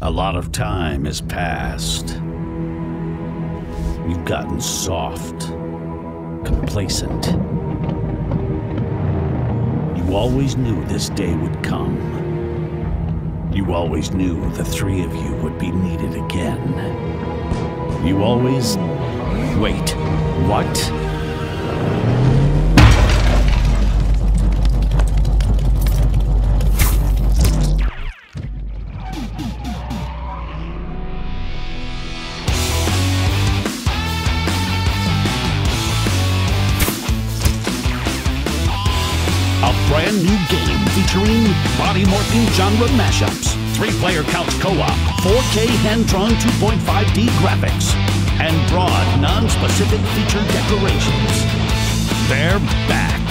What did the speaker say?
A lot of time has passed. You've gotten soft, complacent. You always knew this day would come. You always knew the three of you would be needed again. You always. Wait, what? A brand new game featuring body morphing genre mashups, three player couch co op, 4K hand drawn 2.5D graphics, and broad non specific feature declarations. They're back.